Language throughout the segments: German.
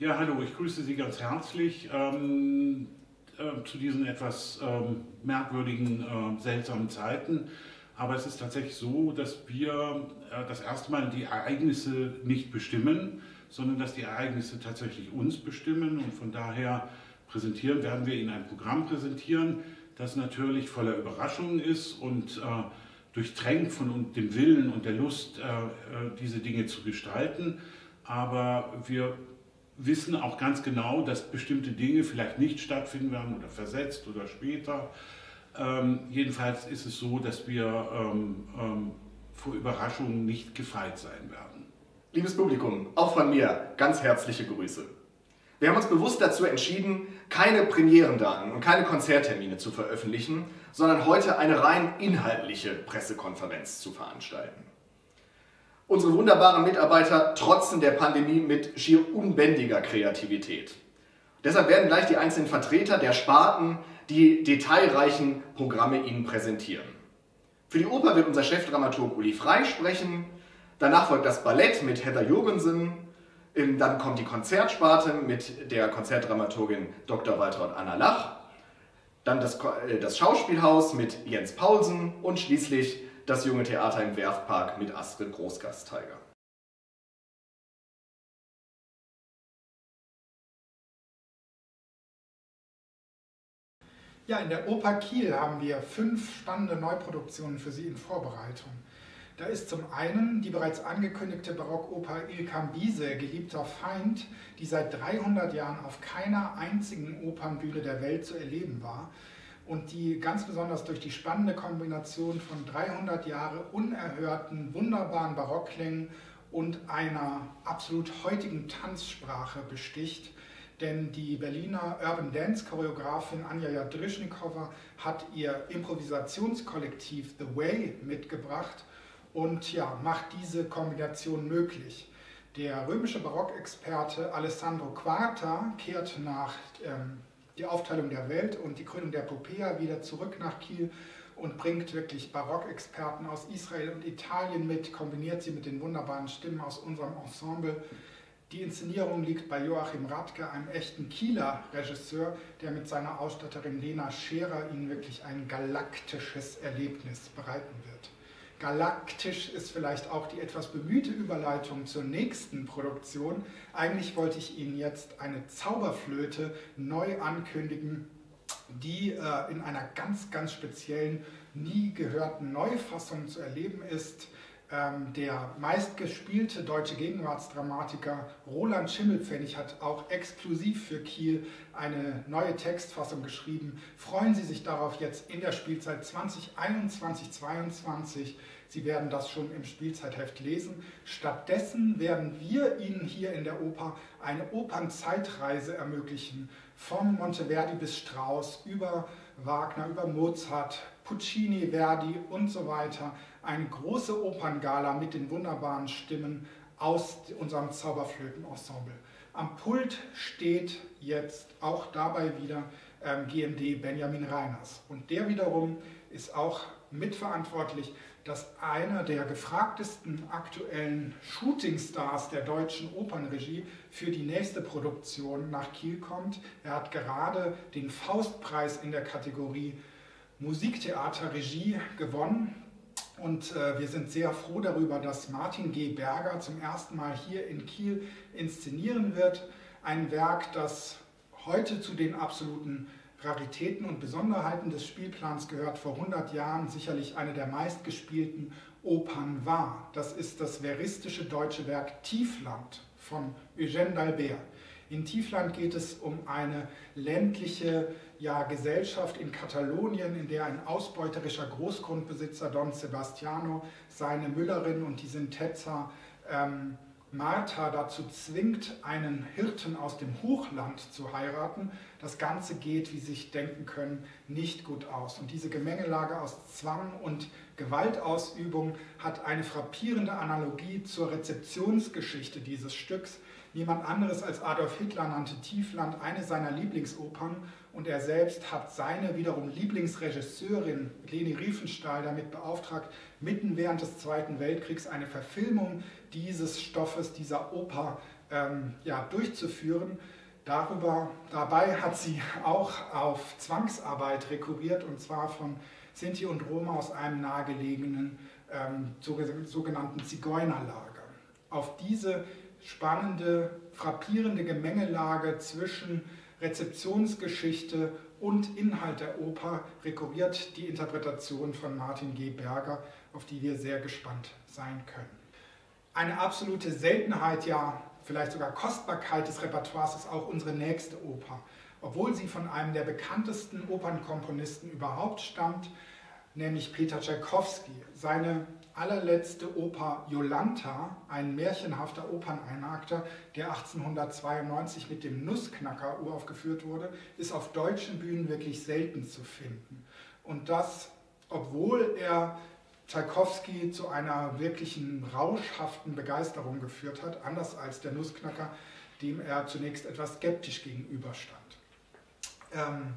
Ja, hallo, ich grüße Sie ganz herzlich ähm, äh, zu diesen etwas ähm, merkwürdigen, äh, seltsamen Zeiten. Aber es ist tatsächlich so, dass wir äh, das erste Mal die Ereignisse nicht bestimmen, sondern dass die Ereignisse tatsächlich uns bestimmen. Und von daher präsentieren, werden wir Ihnen ein Programm präsentieren, das natürlich voller Überraschungen ist und äh, durchtränkt von dem Willen und der Lust, äh, äh, diese Dinge zu gestalten. Aber wir wissen auch ganz genau, dass bestimmte Dinge vielleicht nicht stattfinden werden oder versetzt oder später. Ähm, jedenfalls ist es so, dass wir ähm, ähm, vor Überraschungen nicht gefeit sein werden. Liebes Publikum, auch von mir ganz herzliche Grüße. Wir haben uns bewusst dazu entschieden, keine Premierendaten und keine Konzerttermine zu veröffentlichen, sondern heute eine rein inhaltliche Pressekonferenz zu veranstalten. Unsere wunderbaren Mitarbeiter trotzen der Pandemie mit schier unbändiger Kreativität. Deshalb werden gleich die einzelnen Vertreter der Sparten die detailreichen Programme Ihnen präsentieren. Für die Oper wird unser Chefdramaturg Uli Frei sprechen, danach folgt das Ballett mit Heather Jorgensen, dann kommt die Konzertsparte mit der Konzertdramaturgin Dr. Waltraud Anna Lach, dann das, äh, das Schauspielhaus mit Jens Paulsen und schließlich das Junge Theater im Werftpark mit Astrid Großgasteiger. Ja, in der Oper Kiel haben wir fünf spannende Neuproduktionen für Sie in Vorbereitung. Da ist zum einen die bereits angekündigte Barockoper Il Cambise, Geliebter Feind, die seit 300 Jahren auf keiner einzigen Opernbühne der Welt zu erleben war und die ganz besonders durch die spannende Kombination von 300 Jahre unerhörten, wunderbaren Barockklängen und einer absolut heutigen Tanzsprache besticht. Denn die Berliner Urban Dance Choreografin Anja Jadrischnikova hat ihr Improvisationskollektiv The Way mitgebracht und ja, macht diese Kombination möglich. Der römische Barockexperte Alessandro Quarta kehrt nach ähm, der Aufteilung der Welt und die Gründung der Popea wieder zurück nach Kiel und bringt wirklich Barockexperten aus Israel und Italien mit, kombiniert sie mit den wunderbaren Stimmen aus unserem Ensemble. Die Inszenierung liegt bei Joachim Radke, einem echten Kieler Regisseur, der mit seiner Ausstatterin Lena Scherer Ihnen wirklich ein galaktisches Erlebnis bereiten wird. Galaktisch ist vielleicht auch die etwas bemühte Überleitung zur nächsten Produktion. Eigentlich wollte ich Ihnen jetzt eine Zauberflöte neu ankündigen, die äh, in einer ganz, ganz speziellen, nie gehörten Neufassung zu erleben ist. Ähm, der meistgespielte deutsche Gegenwartsdramatiker Roland Schimmelpfennig hat auch exklusiv für Kiel eine neue Textfassung geschrieben. Freuen Sie sich darauf jetzt in der Spielzeit 2021-22. Sie werden das schon im Spielzeitheft lesen. Stattdessen werden wir Ihnen hier in der Oper eine Opernzeitreise ermöglichen. Vom Monteverdi bis Strauss, über Wagner, über Mozart, Puccini, Verdi und so weiter eine große Operngala mit den wunderbaren Stimmen aus unserem Zauberflötenensemble. Am Pult steht jetzt auch dabei wieder ähm, GMD Benjamin Reiners. Und der wiederum ist auch mitverantwortlich, dass einer der gefragtesten aktuellen Shootingstars der deutschen Opernregie für die nächste Produktion nach Kiel kommt. Er hat gerade den Faustpreis in der Kategorie Musiktheaterregie gewonnen und äh, wir sind sehr froh darüber, dass Martin G. Berger zum ersten Mal hier in Kiel inszenieren wird. Ein Werk, das heute zu den absoluten Raritäten und Besonderheiten des Spielplans gehört, vor 100 Jahren sicherlich eine der meistgespielten Opern war. Das ist das veristische deutsche Werk Tiefland von Eugène d'Albert. In Tiefland geht es um eine ländliche ja, Gesellschaft in Katalonien, in der ein ausbeuterischer Großgrundbesitzer Don Sebastiano seine Müllerin und die Sintetza ähm, Martha dazu zwingt, einen Hirten aus dem Hochland zu heiraten. Das Ganze geht, wie Sie sich denken können, nicht gut aus. Und diese Gemengelage aus Zwang und Gewaltausübung hat eine frappierende Analogie zur Rezeptionsgeschichte dieses Stücks. Niemand anderes als Adolf Hitler nannte Tiefland eine seiner Lieblingsopern und er selbst hat seine wiederum Lieblingsregisseurin Leni Riefenstahl damit beauftragt, mitten während des Zweiten Weltkriegs eine Verfilmung dieses Stoffes, dieser Oper ähm, ja, durchzuführen. Darüber, dabei hat sie auch auf Zwangsarbeit rekurriert und zwar von Sinti und Roma aus einem nahegelegenen ähm, sogenannten Zigeunerlager. Auf diese spannende, frappierende Gemengelage zwischen Rezeptionsgeschichte und Inhalt der Oper rekurriert die Interpretation von Martin G. Berger, auf die wir sehr gespannt sein können. Eine absolute Seltenheit, ja vielleicht sogar Kostbarkeit des Repertoires ist auch unsere nächste Oper. Obwohl sie von einem der bekanntesten Opernkomponisten überhaupt stammt, nämlich Peter Tschaikowski. Seine allerletzte Oper Jolanta, ein märchenhafter Operneinakter, der 1892 mit dem Nussknacker uraufgeführt wurde, ist auf deutschen Bühnen wirklich selten zu finden. Und das, obwohl er Tschaikowski zu einer wirklichen rauschhaften Begeisterung geführt hat, anders als der Nussknacker, dem er zunächst etwas skeptisch gegenüberstand. Ähm,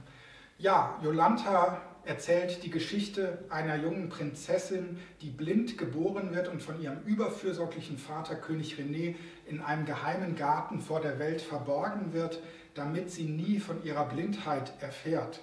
ja, Jolanta erzählt die Geschichte einer jungen Prinzessin, die blind geboren wird und von ihrem überfürsorglichen Vater König René in einem geheimen Garten vor der Welt verborgen wird, damit sie nie von ihrer Blindheit erfährt.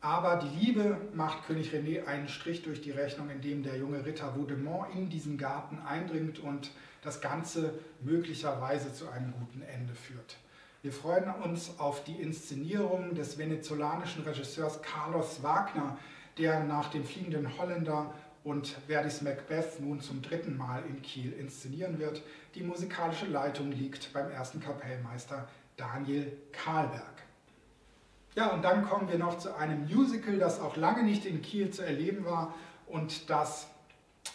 Aber die Liebe macht König René einen Strich durch die Rechnung, indem der junge Ritter Vaudemont in diesen Garten eindringt und das Ganze möglicherweise zu einem guten Ende führt. Wir freuen uns auf die Inszenierung des venezolanischen Regisseurs Carlos Wagner, der nach dem Fliegenden Holländer und Verdis Macbeth nun zum dritten Mal in Kiel inszenieren wird. Die musikalische Leitung liegt beim ersten Kapellmeister Daniel Kahlberg. Ja, und dann kommen wir noch zu einem Musical, das auch lange nicht in Kiel zu erleben war und das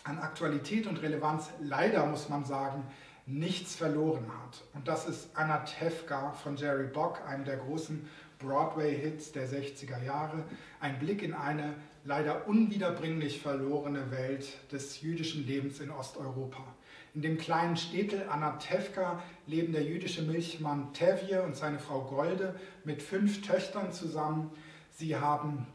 an Aktualität und Relevanz leider, muss man sagen, nichts verloren hat. Und das ist Anatevka von Jerry Bock, einem der großen Broadway-Hits der 60er Jahre. Ein Blick in eine leider unwiederbringlich verlorene Welt des jüdischen Lebens in Osteuropa. In dem kleinen Städtel Anatevka leben der jüdische Milchmann Tevje und seine Frau Golde mit fünf Töchtern zusammen. Sie haben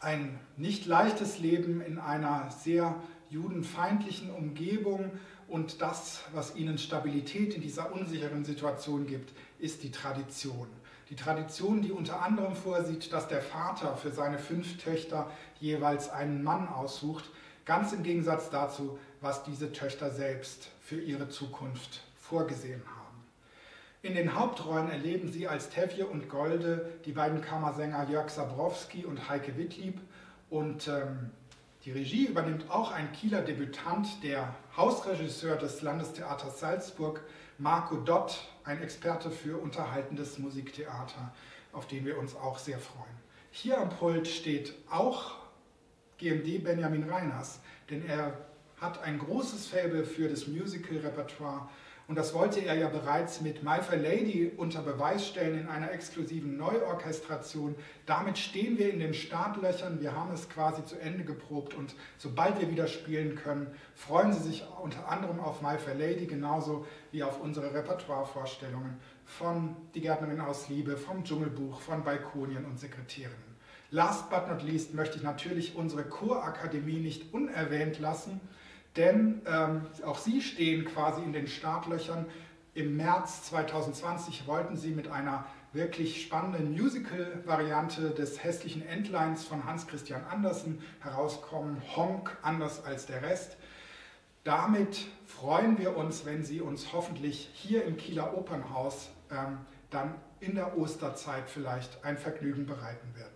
ein nicht leichtes Leben in einer sehr judenfeindlichen Umgebung und das, was ihnen Stabilität in dieser unsicheren Situation gibt, ist die Tradition. Die Tradition, die unter anderem vorsieht, dass der Vater für seine fünf Töchter jeweils einen Mann aussucht, ganz im Gegensatz dazu, was diese Töchter selbst für ihre Zukunft vorgesehen haben. In den Hauptrollen erleben sie als Tevje und Golde die beiden Kammersänger Jörg Sabrowski und Heike Wittlieb und ähm, die Regie übernimmt auch ein Kieler Debütant, der Hausregisseur des Landestheaters Salzburg, Marco Dott, ein Experte für unterhaltendes Musiktheater, auf den wir uns auch sehr freuen. Hier am Pult steht auch GMD Benjamin Reiners, denn er hat ein großes Faible für das Musical-Repertoire und das wollte er ja bereits mit My Fair Lady unter Beweis stellen in einer exklusiven Neuorchestration. Damit stehen wir in den Startlöchern. Wir haben es quasi zu Ende geprobt und sobald wir wieder spielen können, freuen Sie sich unter anderem auf My Fair Lady genauso wie auf unsere Repertoirevorstellungen von Die Gärtnerin aus Liebe, vom Dschungelbuch, von Balkonien und Sekretärinnen. Last but not least möchte ich natürlich unsere Chorakademie nicht unerwähnt lassen denn ähm, auch sie stehen quasi in den Startlöchern. Im März 2020 wollten sie mit einer wirklich spannenden Musical-Variante des hässlichen Endlines von Hans Christian Andersen herauskommen, Honk anders als der Rest. Damit freuen wir uns, wenn Sie uns hoffentlich hier im Kieler Opernhaus ähm, dann in der Osterzeit vielleicht ein Vergnügen bereiten werden.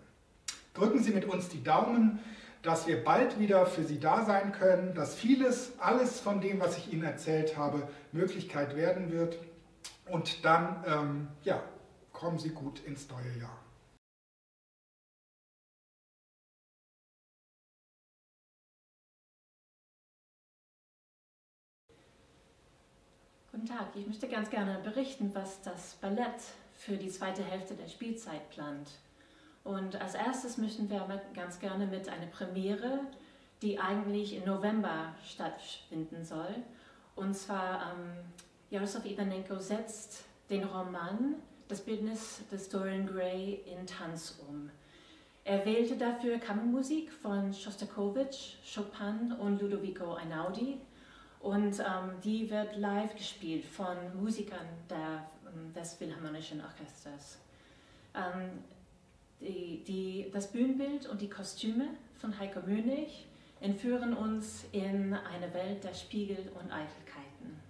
Drücken Sie mit uns die Daumen dass wir bald wieder für Sie da sein können, dass vieles, alles von dem, was ich Ihnen erzählt habe, Möglichkeit werden wird. Und dann, ähm, ja, kommen Sie gut ins neue Jahr. Guten Tag, ich möchte ganz gerne berichten, was das Ballett für die zweite Hälfte der Spielzeit plant. Und als erstes möchten wir ganz gerne mit einer Premiere, die eigentlich im November stattfinden soll. Und zwar ähm, Jaroslav Ivanenko setzt den Roman Das Bildnis des Dorian Gray in Tanz um. Er wählte dafür Kammermusik von Shostakovich, Chopin und Ludovico Einaudi Und ähm, die wird live gespielt von Musikern der, ähm, des Philharmonischen Orchesters. Ähm, die, die, das Bühnenbild und die Kostüme von Heiko Münig entführen uns in eine Welt der Spiegel und Eitelkeiten.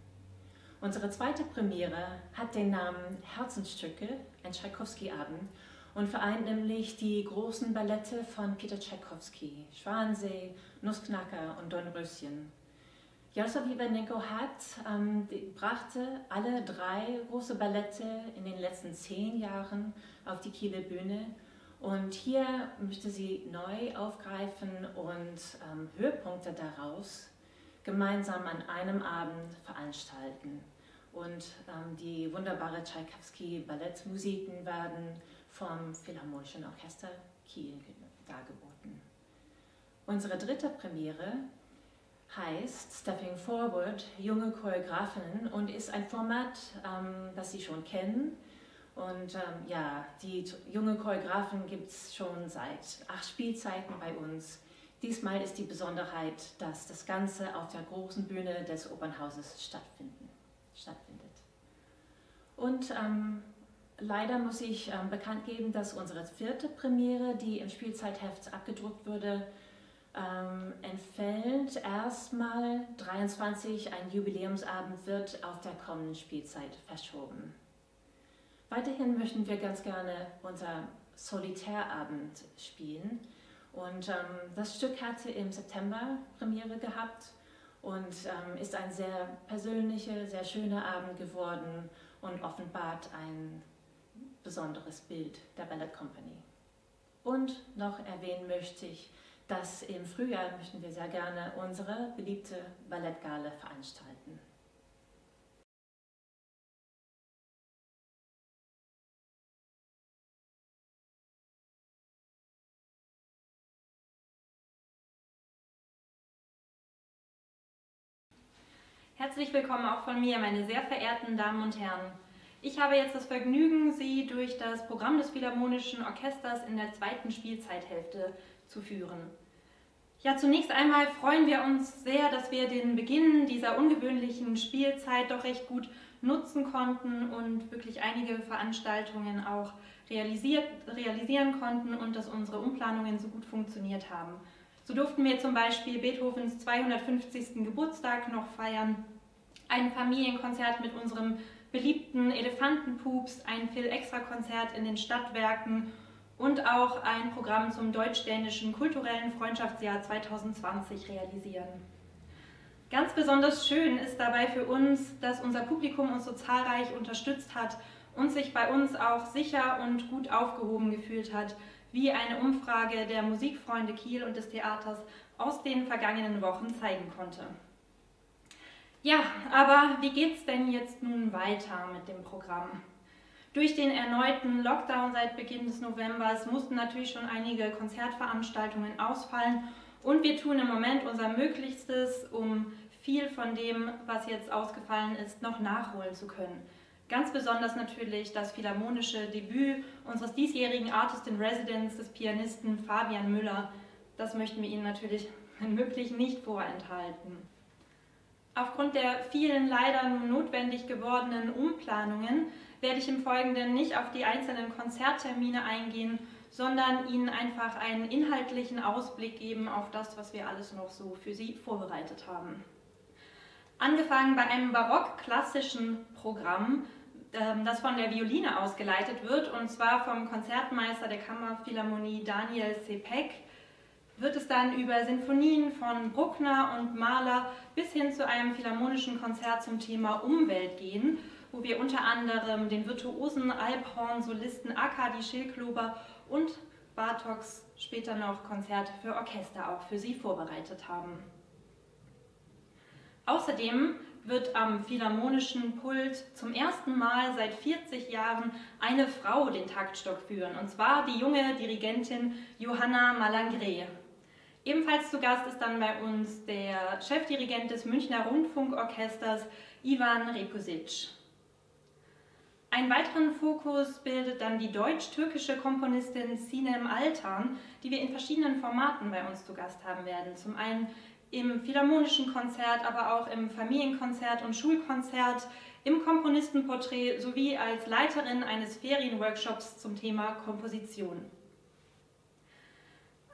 Unsere zweite Premiere hat den Namen Herzensstücke, ein Tschaikowski-Abend, und vereint nämlich die großen Ballette von Peter Tschaikowski, Schwansee, Nussknacker und Dornröschen. Jaroslav Ivanenko hat, ähm, brachte alle drei große Ballette in den letzten zehn Jahren auf die Kieler Bühne. Und hier möchte sie neu aufgreifen und ähm, Höhepunkte daraus gemeinsam an einem Abend veranstalten. Und ähm, die wunderbare Tchaikovsky-Ballettmusiken werden vom Philharmonischen Orchester Kiel dargeboten. Unsere dritte Premiere heißt Stepping Forward, junge Choreografinnen und ist ein Format, ähm, das Sie schon kennen. Und ähm, ja, die junge Choreografin gibt es schon seit acht Spielzeiten bei uns. Diesmal ist die Besonderheit, dass das Ganze auf der großen Bühne des Opernhauses stattfinden, stattfindet. Und ähm, leider muss ich ähm, bekannt geben, dass unsere vierte Premiere, die im Spielzeitheft abgedruckt wurde, ähm, entfällt erstmal 23, ein Jubiläumsabend wird auf der kommenden Spielzeit verschoben. Weiterhin möchten wir ganz gerne unser Solitärabend spielen. Und ähm, das Stück hatte im September Premiere gehabt und ähm, ist ein sehr persönlicher, sehr schöner Abend geworden und offenbart ein besonderes Bild der Ballet Company. Und noch erwähnen möchte ich, dass im Frühjahr möchten wir sehr gerne unsere beliebte Ballettgale veranstalten. Herzlich willkommen auch von mir, meine sehr verehrten Damen und Herren. Ich habe jetzt das Vergnügen, Sie durch das Programm des Philharmonischen Orchesters in der zweiten Spielzeithälfte zu führen. Ja, zunächst einmal freuen wir uns sehr, dass wir den Beginn dieser ungewöhnlichen Spielzeit doch recht gut nutzen konnten und wirklich einige Veranstaltungen auch realisieren konnten und dass unsere Umplanungen so gut funktioniert haben. So durften wir zum Beispiel Beethovens 250. Geburtstag noch feiern, ein Familienkonzert mit unserem beliebten Elefantenpups, ein Phil-Extra-Konzert in den Stadtwerken und auch ein Programm zum deutsch-dänischen kulturellen Freundschaftsjahr 2020 realisieren. Ganz besonders schön ist dabei für uns, dass unser Publikum uns so zahlreich unterstützt hat und sich bei uns auch sicher und gut aufgehoben gefühlt hat, wie eine Umfrage der Musikfreunde Kiel und des Theaters aus den vergangenen Wochen zeigen konnte. Ja, aber wie geht's denn jetzt nun weiter mit dem Programm? Durch den erneuten Lockdown seit Beginn des Novembers mussten natürlich schon einige Konzertveranstaltungen ausfallen und wir tun im Moment unser Möglichstes, um viel von dem, was jetzt ausgefallen ist, noch nachholen zu können. Ganz besonders natürlich das philharmonische Debüt unseres diesjährigen Artist in Residence, des Pianisten Fabian Müller. Das möchten wir Ihnen natürlich, wenn möglich, nicht vorenthalten. Aufgrund der vielen leider nun notwendig gewordenen Umplanungen werde ich im Folgenden nicht auf die einzelnen Konzerttermine eingehen, sondern Ihnen einfach einen inhaltlichen Ausblick geben auf das, was wir alles noch so für Sie vorbereitet haben. Angefangen bei einem barock-klassischen Programm, ähm, das von der Violine ausgeleitet wird, und zwar vom Konzertmeister der Kammerphilharmonie Daniel Sepek, wird es dann über Sinfonien von Bruckner und Mahler bis hin zu einem philharmonischen Konzert zum Thema Umwelt gehen wo wir unter anderem den virtuosen Alphorn-Solisten Akadi Schilklober und Bartoks später noch Konzerte für Orchester auch für sie vorbereitet haben. Außerdem wird am Philharmonischen Pult zum ersten Mal seit 40 Jahren eine Frau den Taktstock führen, und zwar die junge Dirigentin Johanna Malangre. Ebenfalls zu Gast ist dann bei uns der Chefdirigent des Münchner Rundfunkorchesters Ivan Repusic. Einen weiteren Fokus bildet dann die deutsch-türkische Komponistin Sinem Altan, die wir in verschiedenen Formaten bei uns zu Gast haben werden. Zum einen im Philharmonischen Konzert, aber auch im Familienkonzert und Schulkonzert, im Komponistenporträt sowie als Leiterin eines Ferienworkshops zum Thema Komposition.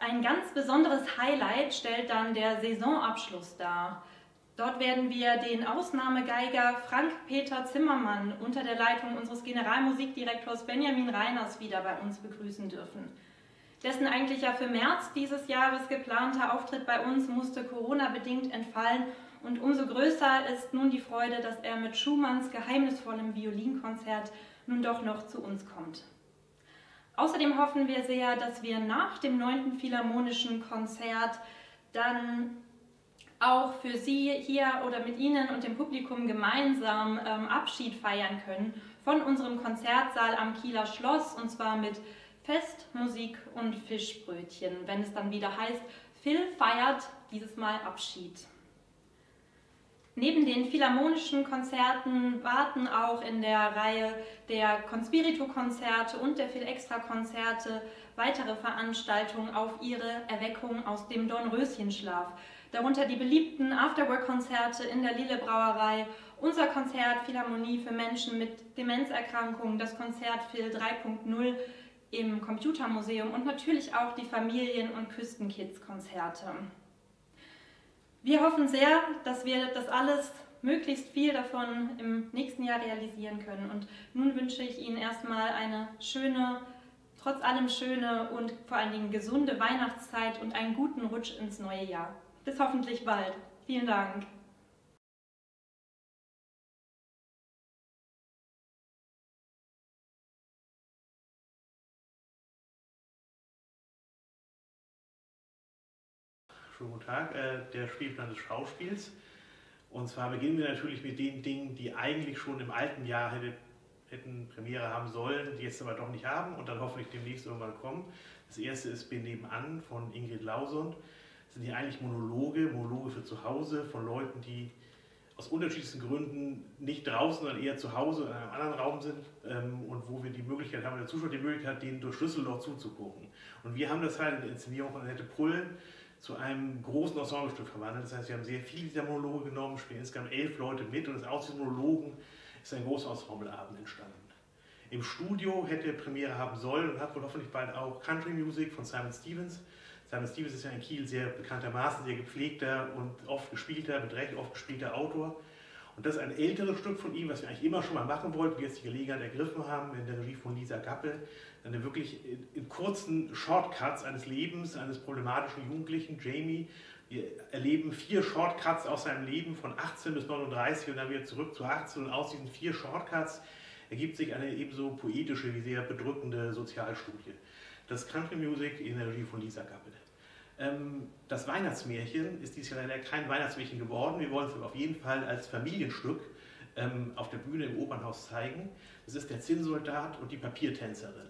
Ein ganz besonderes Highlight stellt dann der Saisonabschluss dar. Dort werden wir den Ausnahmegeiger Frank-Peter Zimmermann unter der Leitung unseres Generalmusikdirektors Benjamin Reiners wieder bei uns begrüßen dürfen. Dessen eigentlich ja für März dieses Jahres geplanter Auftritt bei uns musste Corona-bedingt entfallen und umso größer ist nun die Freude, dass er mit Schumanns geheimnisvollem Violinkonzert nun doch noch zu uns kommt. Außerdem hoffen wir sehr, dass wir nach dem 9. Philharmonischen Konzert dann auch für Sie hier oder mit Ihnen und dem Publikum gemeinsam ähm, Abschied feiern können von unserem Konzertsaal am Kieler Schloss und zwar mit Fest, Musik und Fischbrötchen, wenn es dann wieder heißt, Phil feiert dieses Mal Abschied. Neben den philharmonischen Konzerten warten auch in der Reihe der Conspirito-Konzerte und der Phil Extra-Konzerte weitere Veranstaltungen auf ihre Erweckung aus dem Dornröschenschlaf darunter die beliebten Afterwork-Konzerte in der Lille Brauerei, unser Konzert Philharmonie für Menschen mit Demenzerkrankungen, das Konzert Phil 3.0 im Computermuseum und natürlich auch die Familien- und Küstenkids-Konzerte. Wir hoffen sehr, dass wir das alles möglichst viel davon im nächsten Jahr realisieren können. Und nun wünsche ich Ihnen erstmal eine schöne, trotz allem schöne und vor allen Dingen gesunde Weihnachtszeit und einen guten Rutsch ins neue Jahr. Bis hoffentlich bald. Vielen Dank. Schönen guten Tag, äh, der Spielplan des Schauspiels. Und zwar beginnen wir natürlich mit den Dingen, die eigentlich schon im alten Jahr hätte, hätten Premiere haben sollen, die jetzt aber doch nicht haben und dann hoffentlich demnächst irgendwann kommen. Das erste ist Bin nebenan von Ingrid Lausund sind hier eigentlich Monologe, Monologe für zu Hause von Leuten, die aus unterschiedlichsten Gründen nicht draußen, sondern eher zu Hause in einem anderen Raum sind ähm, und wo wir die Möglichkeit haben, der Zuschauer die Möglichkeit, denen durch Schlüsselloch zuzugucken. Und wir haben das halt in der Inszenierung von Annette Prullen zu einem großen Ensemblestück verwandelt. Das heißt, wir haben sehr viele dieser Monologe genommen, spielen insgesamt elf Leute mit und aus diesen Monologen ist ein großer Ensembleabend entstanden. Im Studio hätte Premiere haben sollen und hat wohl hoffentlich bald auch Country Music von Simon Stevens Simon Stevens ist ja in Kiel sehr bekanntermaßen, sehr gepflegter und oft gespielter, mit Recht oft gespielter Autor. Und das ist ein älteres Stück von ihm, was wir eigentlich immer schon mal machen wollten, wir jetzt die Gelegenheit ergriffen haben, in der Regie von Lisa Gappel, eine wirklich in kurzen Shortcuts eines Lebens eines problematischen Jugendlichen, Jamie. Wir erleben vier Shortcuts aus seinem Leben von 18 bis 39 und dann wieder zurück zu 18 und aus diesen vier Shortcuts ergibt sich eine ebenso poetische wie sehr bedrückende Sozialstudie. Das Country Music in der Regie von Lisa Gappel. Ähm, das Weihnachtsmärchen ist dieses Jahr leider kein Weihnachtsmärchen geworden. Wir wollen es auf jeden Fall als Familienstück ähm, auf der Bühne im Opernhaus zeigen. Das ist der Zinnsoldat und die Papiertänzerin.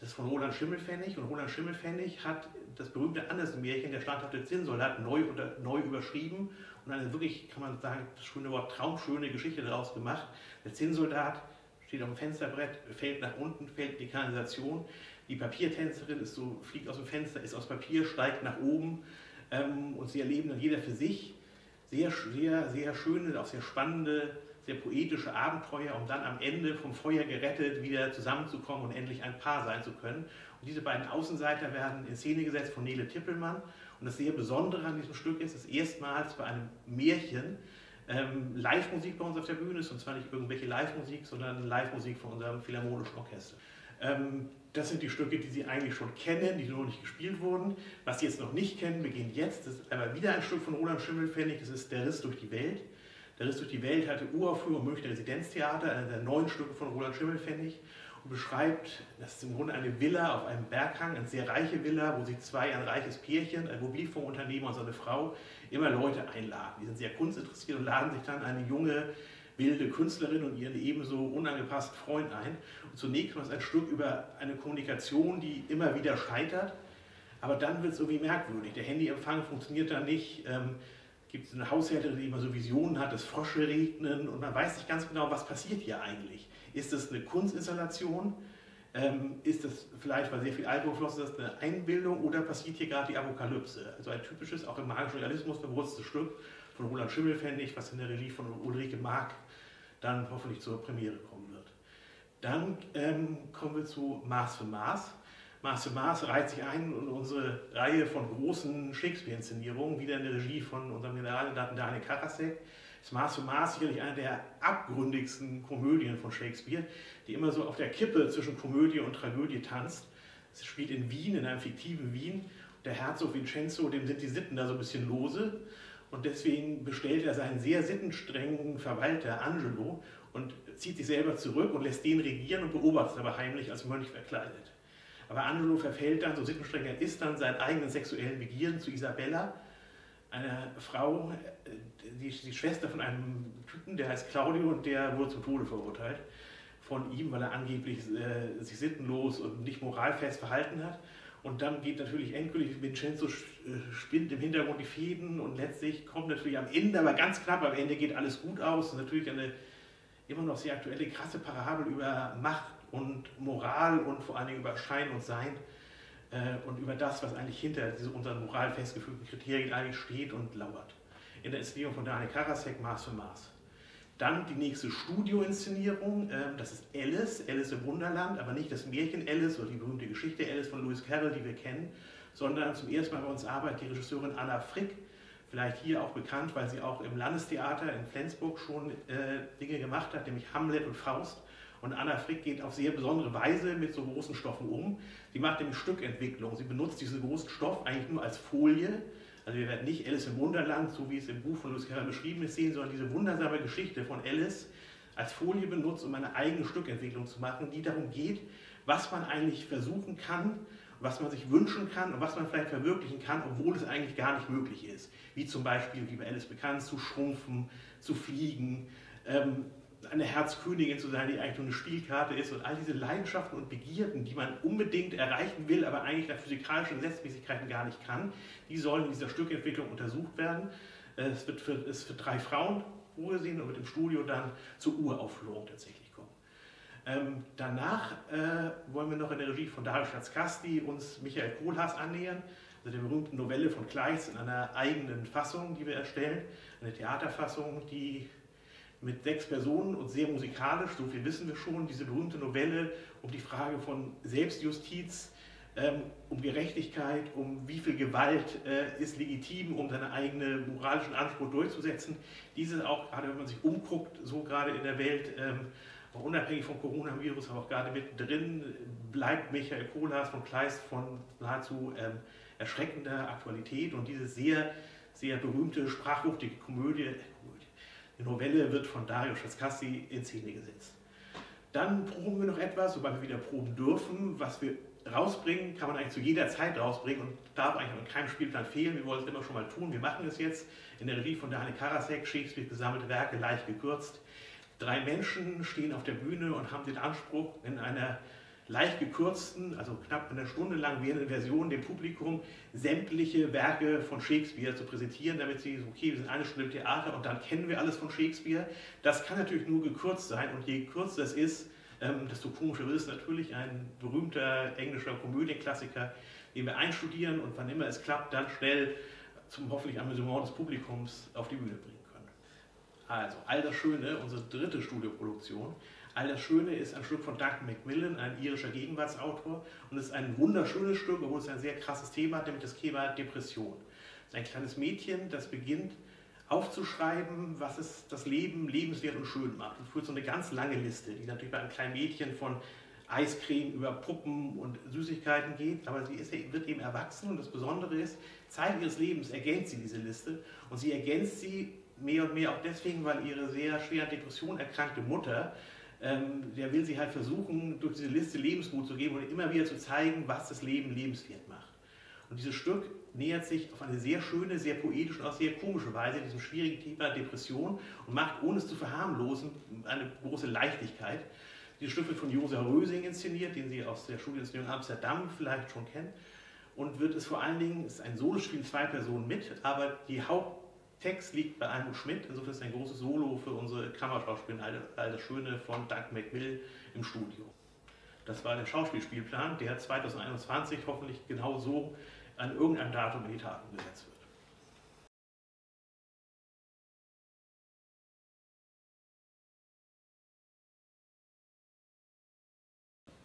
Das ist von Roland Schimmelfennig und Roland Schimmelfennig hat das berühmte Andersen-Märchen, der standhafte Zinnsoldat, neu, unter, neu überschrieben und eine wirklich, kann man sagen, das schöne Wort, traumschöne Geschichte daraus gemacht. Der Zinnsoldat steht auf dem Fensterbrett, fällt nach unten, fällt in die Kanalisation. Die Papiertänzerin ist so, fliegt aus dem Fenster, ist aus Papier, steigt nach oben ähm, und sie erleben dann jeder für sich sehr, sehr, sehr schöne, auch sehr spannende, sehr poetische Abenteuer, um dann am Ende vom Feuer gerettet wieder zusammenzukommen und endlich ein Paar sein zu können. Und diese beiden Außenseiter werden in Szene gesetzt von Nele Tippelmann. Und das sehr Besondere an diesem Stück ist, dass erstmals bei einem Märchen ähm, Live-Musik bei uns auf der Bühne ist. Und zwar nicht irgendwelche Live-Musik, sondern Live-Musik von unserem Philharmonischen Orchester. Ähm, das sind die Stücke, die Sie eigentlich schon kennen, die noch nicht gespielt wurden. Was Sie jetzt noch nicht kennen, beginnt jetzt. Das ist einmal wieder ein Stück von Roland Schimmelfennig, das ist Der Riss durch die Welt. Der Riss durch die Welt hatte Uraufführung im Münchner Residenztheater, einer der neuen Stücke von Roland Schimmelfennig und beschreibt, das ist im Grunde eine Villa auf einem Berghang, eine sehr reiche Villa, wo sie zwei, ein reiches Pärchen, ein Mobilfunkunternehmer und seine Frau, immer Leute einladen. Die sind sehr kunstinteressiert und laden sich dann eine junge wilde Künstlerin und ihren ebenso unangepassten Freund ein. Und zunächst mal ist ein Stück über eine Kommunikation, die immer wieder scheitert, aber dann wird es irgendwie merkwürdig. Der Handyempfang funktioniert dann nicht. Ähm, gibt es eine Haushälterin, die immer so Visionen hat, dass Frosche regnen und man weiß nicht ganz genau, was passiert hier eigentlich. Ist es eine Kunstinstallation? Ähm, ist das vielleicht, weil sehr viel Alkohol flossen ist, eine Einbildung oder passiert hier gerade die Apokalypse? Also ein typisches, auch im magischen Realismus verwurzeltes Stück von Roland Schimmelfennig, was in der Relie von Ulrike Mark dann hoffentlich zur Premiere kommen wird. Dann ähm, kommen wir zu Maß für Maß. Maß für Maß reiht sich ein in unsere Reihe von großen Shakespeare-Inszenierungen, wieder in der Regie von unserem Generalintendanten Daniel Karasek. Das Maß für Maß sicherlich eine der abgründigsten Komödien von Shakespeare, die immer so auf der Kippe zwischen Komödie und Tragödie tanzt. Es spielt in Wien, in einem fiktiven Wien. Der Herzog Vincenzo, dem sind die Sitten da so ein bisschen lose. Und deswegen bestellt er seinen sehr sittenstrengen Verwalter Angelo und zieht sich selber zurück und lässt den regieren und beobachtet aber heimlich als Mönch verkleidet. Aber Angelo verfällt dann, so sittenstreng er ist, dann seinen eigenen sexuellen Begierden zu Isabella, einer Frau, die, die Schwester von einem Typen, der heißt Claudio und der wurde zum Tode verurteilt von ihm, weil er angeblich äh, sich sittenlos und nicht moralfest verhalten hat. Und dann geht natürlich endgültig, Vincenzo äh, spinnt im Hintergrund die Fäden und letztlich kommt natürlich am Ende, aber ganz knapp, am Ende geht alles gut aus. Und natürlich eine immer noch sehr aktuelle, krasse Parabel über Macht und Moral und vor allen Dingen über Schein und Sein äh, und über das, was eigentlich hinter diese, unseren moral festgefügten Kriterien eigentlich steht und lauert. In der Inszenierung von Daniel Karasek, Maß für Maß. Dann die nächste Studioinszenierung, äh, das ist Alice, Alice im Wunderland, aber nicht das Märchen Alice oder die berühmte Geschichte Alice von Lewis Carroll, die wir kennen, sondern zum ersten Mal bei uns arbeitet die Regisseurin Anna Frick, vielleicht hier auch bekannt, weil sie auch im Landestheater in Flensburg schon äh, Dinge gemacht hat, nämlich Hamlet und Faust. Und Anna Frick geht auf sehr besondere Weise mit so großen Stoffen um. Sie macht nämlich Stückentwicklung. Sie benutzt diesen großen Stoff eigentlich nur als Folie also wir werden nicht Alice im Wunderland, so wie es im Buch von Lewis Carroll beschrieben ist, sehen, sondern diese wundersame Geschichte von Alice als Folie benutzt, um eine eigene Stückentwicklung zu machen, die darum geht, was man eigentlich versuchen kann, was man sich wünschen kann und was man vielleicht verwirklichen kann, obwohl es eigentlich gar nicht möglich ist. Wie zum Beispiel, wie bei Alice bekannt, zu schrumpfen, zu fliegen, ähm, eine Herzkönigin zu sein, die eigentlich nur eine Spielkarte ist und all diese Leidenschaften und Begierden, die man unbedingt erreichen will, aber eigentlich nach physikalischen Gesetzmäßigkeiten gar nicht kann, die sollen in dieser Stückentwicklung untersucht werden. Es wird für, es für drei Frauen vorgesehen und wird im Studio dann zur Uraufführung tatsächlich kommen. Ähm, danach äh, wollen wir noch in der Regie von Dario Schatzkasti uns Michael Kohlhaas annähern, also der berühmten Novelle von Kleist in einer eigenen Fassung, die wir erstellen, eine Theaterfassung, die mit sechs Personen und sehr musikalisch, so viel wissen wir schon, diese berühmte Novelle um die Frage von Selbstjustiz, ähm, um Gerechtigkeit, um wie viel Gewalt äh, ist legitim, um seinen eigenen moralischen Anspruch durchzusetzen. Diese auch, gerade wenn man sich umguckt, so gerade in der Welt, ähm, auch unabhängig vom Coronavirus, aber auch gerade mittendrin, bleibt Michael Kohlhaas von Kleist von nahezu ähm, erschreckender Aktualität und diese sehr, sehr berühmte sprachluchtige Komödie, Novelle wird von Dario Schatzkassi in Szene gesetzt. Dann proben wir noch etwas, sobald wir wieder proben dürfen. Was wir rausbringen, kann man eigentlich zu jeder Zeit rausbringen und darf eigentlich in keinem Spielplan fehlen. Wir wollen es immer schon mal tun. Wir machen es jetzt in der Regie von Daniel Karasek, Shakespeare gesammelte Werke, leicht gekürzt. Drei Menschen stehen auf der Bühne und haben den Anspruch, in einer leicht gekürzten, also knapp eine Stunde lang währenden Version dem Publikum sämtliche Werke von Shakespeare zu präsentieren, damit sie, okay, wir sind eine Stunde im Theater und dann kennen wir alles von Shakespeare. Das kann natürlich nur gekürzt sein und je kürzer es ist, ähm, desto komischer wird es natürlich. Ein berühmter englischer Komödienklassiker, den wir einstudieren und wann immer es klappt, dann schnell zum hoffentlich Amüsement des Publikums auf die Bühne bringen können. Also, all das Schöne, unsere dritte Studioproduktion, All das Schöne ist ein Stück von Duncan Macmillan, ein irischer Gegenwartsautor. Und es ist ein wunderschönes Stück, obwohl es ein sehr krasses Thema hat, nämlich das Thema Depression. Es ist ein kleines Mädchen, das beginnt aufzuschreiben, was es das Leben lebenswert und schön macht. Und führt so eine ganz lange Liste, die natürlich bei einem kleinen Mädchen von Eiscreme über Puppen und Süßigkeiten geht, aber sie ist, wird eben erwachsen und das Besondere ist, Zeit ihres Lebens ergänzt sie diese Liste und sie ergänzt sie mehr und mehr auch deswegen, weil ihre sehr schwer an Depression erkrankte Mutter ähm, der will sie halt versuchen, durch diese Liste Lebensmut zu geben und immer wieder zu zeigen, was das Leben lebenswert macht. Und dieses Stück nähert sich auf eine sehr schöne, sehr poetische und auch sehr komische Weise diesem schwierigen Thema Depression und macht, ohne es zu verharmlosen, eine große Leichtigkeit. Dieses Stück wird von Josef Rösing inszeniert, den Sie aus der Studieninszenierung Amsterdam vielleicht schon kennen. Und wird es vor allen Dingen, es ist ein Solospiel, zwei Personen mit, aber die Haupt Text liegt bei Almut Schmidt, insofern ist es ein großes Solo für unsere Kammerschauspielerin, all, all Schöne von Doug McMill im Studio. Das war der Schauspielspielplan, der 2021 hoffentlich genau so an irgendeinem Datum in die Tat umgesetzt wird.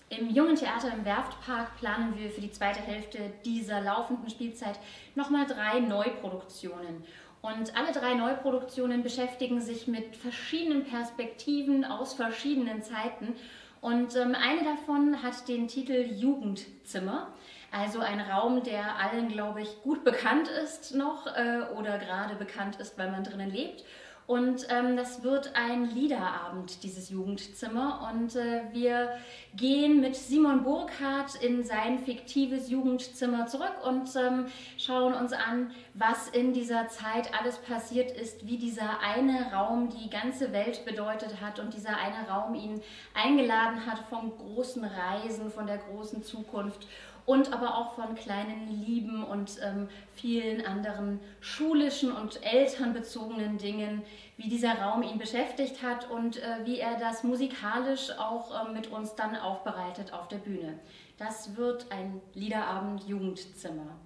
Im Jungen Theater im Werftpark planen wir für die zweite Hälfte dieser laufenden Spielzeit nochmal drei Neuproduktionen. Und alle drei Neuproduktionen beschäftigen sich mit verschiedenen Perspektiven aus verschiedenen Zeiten. Und ähm, eine davon hat den Titel Jugendzimmer. Also ein Raum, der allen, glaube ich, gut bekannt ist noch äh, oder gerade bekannt ist, weil man drinnen lebt. Und ähm, das wird ein Liederabend, dieses Jugendzimmer. Und äh, wir gehen mit Simon Burkhardt in sein fiktives Jugendzimmer zurück und ähm, schauen uns an, was in dieser Zeit alles passiert ist, wie dieser eine Raum die ganze Welt bedeutet hat und dieser eine Raum ihn eingeladen hat von großen Reisen, von der großen Zukunft und aber auch von kleinen Lieben und ähm, vielen anderen schulischen und elternbezogenen Dingen, wie dieser Raum ihn beschäftigt hat und äh, wie er das musikalisch auch äh, mit uns dann aufbereitet auf der Bühne. Das wird ein Liederabend Jugendzimmer.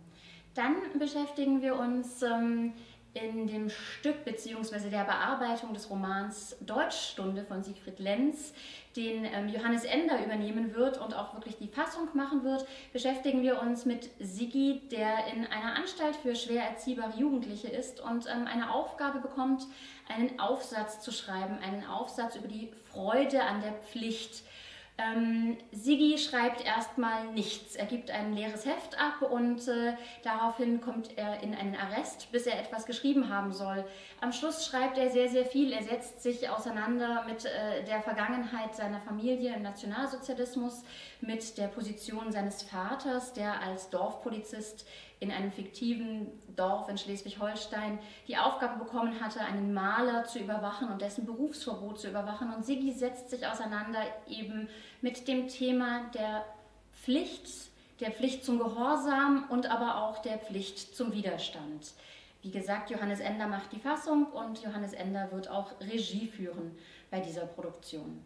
Dann beschäftigen wir uns ähm, in dem Stück bzw. der Bearbeitung des Romans Deutschstunde von Siegfried Lenz, den ähm, Johannes Ender übernehmen wird und auch wirklich die Fassung machen wird, beschäftigen wir uns mit Sigi, der in einer Anstalt für schwer erziehbare Jugendliche ist und ähm, eine Aufgabe bekommt, einen Aufsatz zu schreiben, einen Aufsatz über die Freude an der Pflicht ähm, Sigi schreibt erstmal nichts. Er gibt ein leeres Heft ab und äh, daraufhin kommt er in einen Arrest, bis er etwas geschrieben haben soll. Am Schluss schreibt er sehr, sehr viel. Er setzt sich auseinander mit äh, der Vergangenheit seiner Familie im Nationalsozialismus, mit der Position seines Vaters, der als Dorfpolizist in einem fiktiven Dorf in Schleswig-Holstein die Aufgabe bekommen hatte, einen Maler zu überwachen und dessen Berufsverbot zu überwachen. Und Sigi setzt sich auseinander eben mit dem Thema der Pflicht, der Pflicht zum Gehorsam und aber auch der Pflicht zum Widerstand. Wie gesagt, Johannes Ender macht die Fassung und Johannes Ender wird auch Regie führen bei dieser Produktion.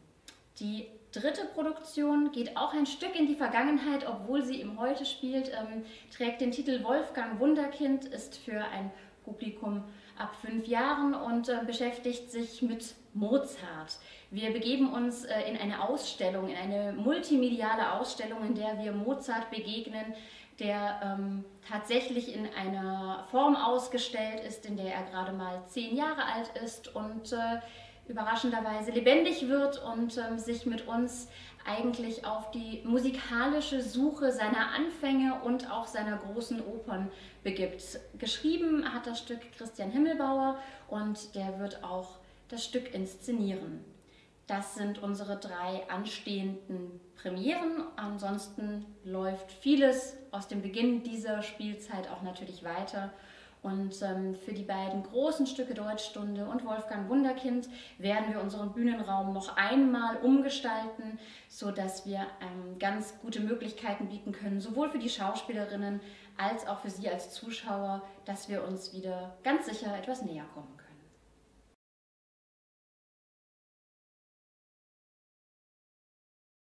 Die dritte Produktion geht auch ein Stück in die Vergangenheit, obwohl sie im Heute spielt, ähm, trägt den Titel Wolfgang Wunderkind, ist für ein Publikum ab fünf Jahren und äh, beschäftigt sich mit Mozart. Wir begeben uns äh, in eine Ausstellung, in eine multimediale Ausstellung, in der wir Mozart begegnen, der ähm, tatsächlich in einer Form ausgestellt ist, in der er gerade mal zehn Jahre alt ist und äh, überraschenderweise lebendig wird und ähm, sich mit uns eigentlich auf die musikalische Suche seiner Anfänge und auch seiner großen Opern begibt. Geschrieben hat das Stück Christian Himmelbauer und der wird auch das Stück inszenieren. Das sind unsere drei anstehenden Premieren. Ansonsten läuft vieles aus dem Beginn dieser Spielzeit auch natürlich weiter. Und ähm, für die beiden großen Stücke Deutschstunde und Wolfgang Wunderkind werden wir unseren Bühnenraum noch einmal umgestalten, sodass wir ähm, ganz gute Möglichkeiten bieten können, sowohl für die Schauspielerinnen als auch für Sie als Zuschauer, dass wir uns wieder ganz sicher etwas näher kommen können.